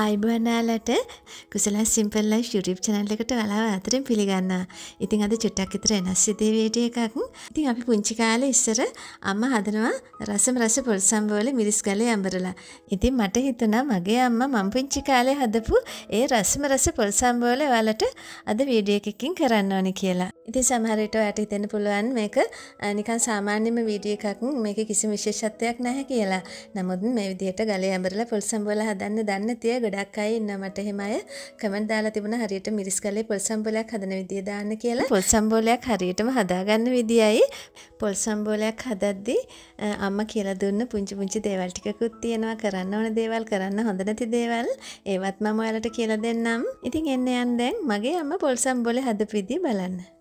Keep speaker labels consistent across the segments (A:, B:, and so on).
A: ආයිබෝනාලට Kusalas simple life YouTube channel එකට ඔයාලව අතරින් පිළිගන්නවා. ඉතින් අද චුට්ටක් විතර වෙනස් විදිහේ වීඩියෝ එකක්. ඉතින් අපි පුංචි කාලේ ඉස්සර අම්මා හදනවා රසම රස පොල් සම්බෝල මිරිස් ගලේ අඹරලා. ඉතින් මට හිතුණා මගේ අම්මා මම පුංචි කාලේ හදපු ඒ රසම රස පොල් සම්බෝල ඔයාලට අද වීඩියෝ එකකින් කරන්න ඕනේ කියලා. ඉතින් සමහර විට ඔයාලට හිතෙන්න පුළුවන් මේක නිකන් සාමාන්‍යම වීඩියෝ එකක් මේකේ කිසිම විශේෂත්වයක් නැහැ කියලා. නමුත් මේ විදිහට ගලේ අඹරලා පොල් සම්බෝල හදන්න දන්න තිය ගොඩක් අය ඉන්න මට එහෙම අය කමෙන්ට් දාලා තිබුණා හරියට මිරිස් ගලේ පොල් සම්බෝලයක් හදන විදිය දාන්න කියලා. පොල් සම්බෝලයක් හරියටම හදාගන්න විදියයි පොල් සම්බෝලයක් හදද්දී අම්මා කියලා දුන්න පුංචි පුංචි දේවල් ටිකකුත් තියෙනවා කරන්න ඕන දේවල් කරන්න හොඳ නැති දේවල් ඒවත් මම ඔයාලට කියලා දෙන්නම්. ඉතින් එන්න යන්න දැන් මගේ අම්මා පොල් සම්බෝලේ හදපු විදිය බලන්න.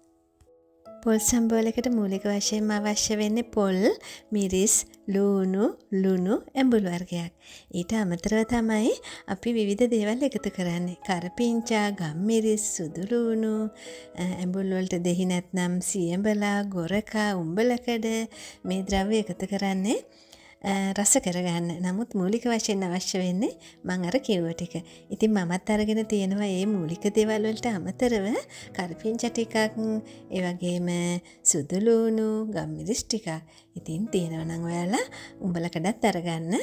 A: පොල් සම්බෝලකට මූලික වශයෙන්ම අවශ්‍ය වෙන්නේ පොල්, මිරිස්, ලූණු, ලුණු, ඇඹුල් වර්ගයක්. ඊට අමතරව තමයි අපි විවිධ දේවල් එකතු කරන්නේ. කරපිංචා, ගම්මිරිස්, සුදු ලූණු, ඇඹුල් වලට දෙහි නැත්නම් සියඹලා, ගොරකා, උඹලකඩ මේ ද්‍රව්‍ය එකතු කරන්නේ රස කරගන්න නමුත් මූලික වශයෙන් අවශ්‍ය වෙන්නේ මං අර කිව්ව ටික. ඉතින් මමත් අරගෙන තියෙනවා ඒ මූලික දේවල් වලට අමතරව කරපිංච ටිකක් ඒ වගේම සුදු ලූණු ගම්මිරිස් ටිකක්. ඉතින් තියෙනවා නම් ඔයාලා උඹලකටත් අරගන්න.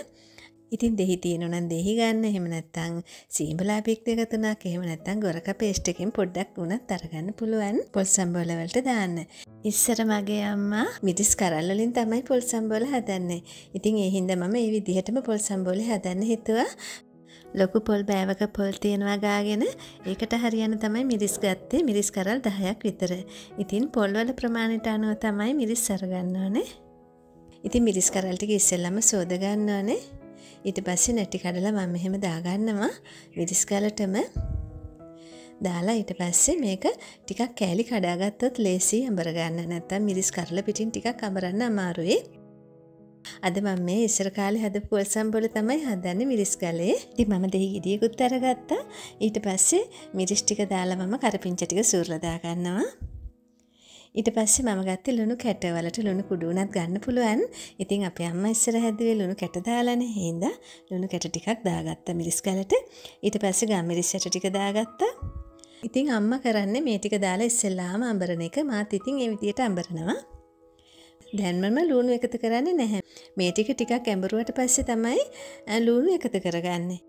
A: ඉතින් දෙහි තියෙනවනම් දෙහි ගන්න එහෙම නැත්නම් සීඹලා පික් දෙක තුනක් එහෙම නැත්නම් ගොරක පේස්ට් එකකින් පොඩ්ඩක් උනත් අරගන්න පුළුවන් පොල් සම්බෝල වලට දාන්න. ඉස්සර මගේ අම්මා මිරිස් කරල් වලින් තමයි පොල් සම්බෝල හදන්නේ. ඉතින් ඒ හින්දා මම මේ විදිහටම පොල් සම්බෝලේ හදන්න හිතුවා. ලොකු පොල් බෑවක පොල් තියෙනවා ගාගෙන ඒකට හරියන්න තමයි මිරිස් ගත්තේ මිරිස් කරල් 10ක් විතර. ඉතින් පොල් වල ප්‍රමාණයට අනුව තමයි මිරිස් අරගන්න ඕනේ. ඉතින් මිරිස් කරල් ටික ඉස්සෙල්ලම සෝද ගන්න ඕනේ. ඊට පස්සේ නැටි කඩලා මම මෙහෙම දාගන්නවා මිරිස් ගලටම දාලා ඊට පස්සේ මේක ටිකක් කෑලි කඩාගත්තොත් ලේසි අඹර ගන්න නැත්තම් මිරිස් කරලා පිටින් ටිකක් අඹරන්න අමාරුයි අද මම මේ ඉස්සර කාලේ හදපු පොල් සම්බොල තමයි හදන්නේ මිරිස් ගලේ. ඉතින් මම දෙහි ගෙඩියකුත් අරගත්තා. ඊට පස්සේ මිරිස් ටික දාලා මම කරපිංච ටික සූරලා දාගන්නවා. ඊට පස්සේ මම ගත්තේ ලුණු කැටවලට ලුණු කුඩු උනත් ගන්න පුළුවන්. ඉතින් අපේ අම්මා ඉස්සර හැදුවේ ලුණු කැට දාලානේ. හින්දා ලුණු කැට ටිකක් දාගත්තා මිරිස් ගලට. ඊට පස්සේ ගම්මිරිස් ඇට ටික දාගත්තා. ඉතින් අම්මා කරන්නේ මේ ටික දාලා ඉස්සෙල්ලාම අඹරන එක. මාත් ඉතින් ඒ විදියට අඹරනවා. දැන් මම ලුණු එකතු කරන්නේ නැහැ. මේ ටික ටිකක් ඇඹරුවට පස්සේ තමයි ලුණු එකතු කරගන්නේ.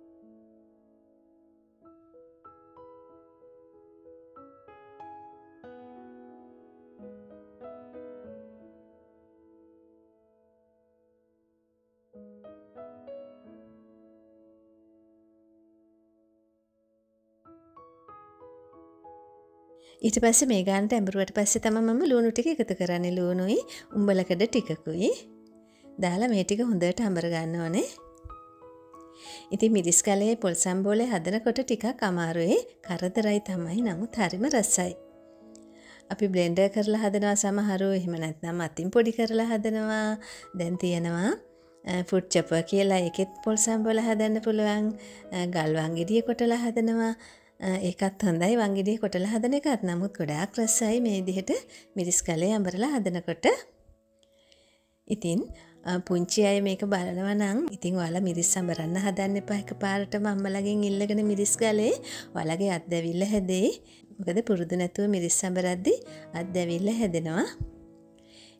A: ඊට පස්සේ මේ ගානට ඇඹරුවට පස්සේ තමයි මම ලුණු ටික එකතු කරන්නේ. ලුණුයි උඹලකඩ ටිකකුයි. දාලා මේ ටික හොඳට අඹර ගන්න ඕනේ. ඉතින් මිරිස් කලේ පොල් සම්බෝලේ හදනකොට ටිකක් අමාරුයි කරදරයි තමයි. නමුත් හරිම රසයි. අපි බ්ලෙන්ඩර් කරලා හදනවා සමහරු. එහෙම නැත්නම් අතින් පොඩි කරලා හදනවා. දැන් තියෙනවා ෆුඩ් චපර් කියලා ඒකෙත් පොල් සම්බෝල හදන්න පුළුවන් ගල්වන් ගෙඩිය කොටලා හදනවා ඒකත් හොඳයි වංගෙඩිය කොටලා හදන එකත් නමුත් ගොඩාක් රසයි මේ විදිහට මිරිස් කලේ අඹරලා හදනකොට. ඉතින් පුංචි අය මේක බලනවා නම් ඉතින් ඔයාලා මිරිස් අඹරන්න හදන්න එපා එකපාරටම අම්මලගෙන් ඉල්ලගෙන මිරිස් ගලේ ඔයාලගේ අත් දැවිල්ල හැදෙයි. මොකද පුරුදු නැතුව මිරිස් අඹරද්දි අත් දැවිල්ල හැදෙනවා.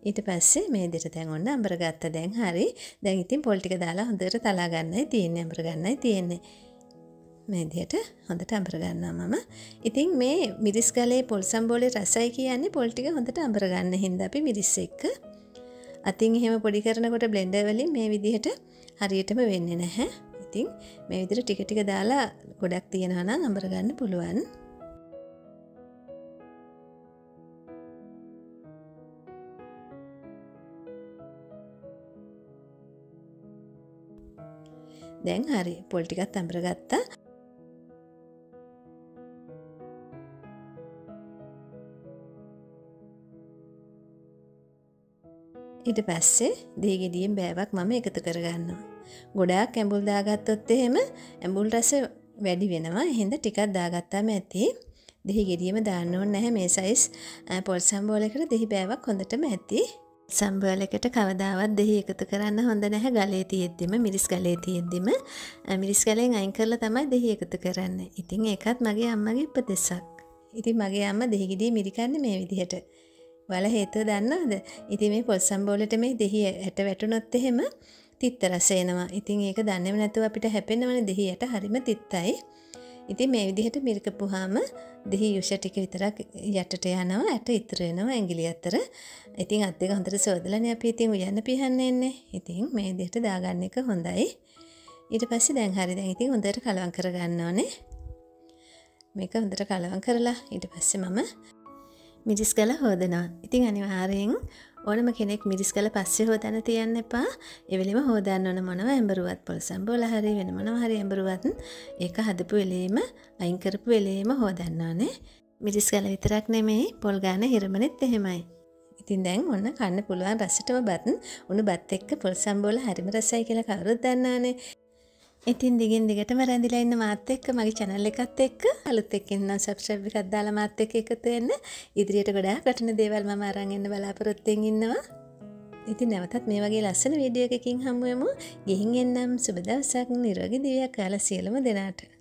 A: ඊට පස්සේ මේ දෙට දැන් ඔන්න අඹර ගත්ත දැන් හරි. දැන් ඉතින් පොල් ටික දාලා හොඳට තලා ගන්නයි තියෙන්නේ අඹර ගන්නයි තියෙන්නේ. මේ දිහට හොඳට අඹර ගන්නවා මම. ඉතින් මේ මිරිස් ගලේ පොල් සම්බෝලේ රසයි කියන්නේ පොල් ටික හොඳට අඹර ගන්න හින්දා අපි මිරිස් එක්ක අතින් එහෙම පොඩි කරනකොට බ්ලෙන්ඩර් වලින් මේ විදිහට හරියටම වෙන්නේ නැහැ. ඉතින් මේ විදිහට ටික ටික දාලා ගොඩක් තියනවා නම් අඹර ගන්න පුළුවන්. දැන් හරි පොල් ටිකත් අඹර ගත්තා. ඊට පස්සේ දේගෙඩියෙන් බෑවක් මම එකතු කරගන්නවා. ගොඩාක් ඇඹුල් දාගත්තොත් එහෙම ඇඹුල් රස වැඩි වෙනවා. එහෙනම් ටිකක් දාගත්තාම ඇති. දෙහි ගෙඩියම දාන්න ඕනේ නැහැ මේ සයිස් පොල් සම්බෝලයකට දෙහි බෑවක් හොඳටම ඇති. සම්බෝලකට කවදාවත් දෙහි එකතු කරන්න හොඳ නැහැ ගලේ තියෙද්දිම මිරිස් ගලේ තියෙද්දිම මිරිස් ගලෙන් අයින් කරලා තමයි දෙහි එකතු කරන්න. ඉතින් ඒකත් මගේ අම්මගේ උපදෙසක්. ඉතින් මගේ අම්ම දෙහිගිඩිය මිරිකන්නේ මේ විදිහට. වල හේතුව දන්නවද? ඉතින් මේ පොල් සම්බෝලට මේ දෙහි ඇට වැටුනොත් එහෙම තිත්ත රස එනවා. ඉතින් ඒක දන්නේම නැතුව අපිට හැපෙනවනේ දෙහි ඇට හරිම තිත්තයි. ඉතින් මේ විදිහට මිරිකපුහාම දෙහි යුෂ ටික විතරක් යටට යනවා ඇට ඉතුරු වෙනවා ඇඟිලි අතර. ඉතින් අත් දෙක හොඳට සෝදලානේ අපි ඉතින් උයන්න පිහන්න එන්නේ. ඉතින් මේ විදිහට දාගන්න එක හොඳයි. ඊට පස්සේ දැන් හරි දැන් ඉතින් හොඳට කලවම් කරගන්න ඕනේ. මේක හොඳට කලවම් කරලා ඊට පස්සේ මම මිරිස් ගල හෝදනවා. ඉතින් අනිවාර්යෙන් ඕනම කෙනෙක් මිරිස් කල පස්සේ හෝදන්න තියන්න එපා. එවෙලෙම හෝදන්න ඕන මොනව ඇඹරුවත් පොල් සම්බෝල හරි වෙන මොනව හරි ඇඹරුවත් ඒක හදපු වෙලේම අයින් කරපු වෙලේම හෝදන්න ඕනේ. මිරිස් කල විතරක් නෙමෙයි පොල් ගාන හිරමනෙත් එහෙමයි. ඉතින් දැන් ඔන්න කන්න පුළුවන් රසටම බත්. උණු බත් එක්ක පොල් සම්බෝල හරිම රසයි කියලා කවුරුත් දන්නානේ. ඉතින් දිගින් දිගටම රැඳිලා ඉන්න මාත් එක්ක මගේ channel එකත් එක්ක අලුත් එක්ක ඉන්න subscribe එකක් දාලා මාත් එක්ක එකතු වෙන්න ඉදිරියට ගොඩාක් වටින දේවල් මම අරන් එන්න බලාපොරොත්තු ඉන්නවා. ඉතින් නැවතත් මේ වගේ ලස්සන වීඩියෝ එකකින් හමු වෙමු. ගිහින් එන්නම් සුබ දවසක් නිරෝගී දිවියක් කාලා සියලුම දෙනාට.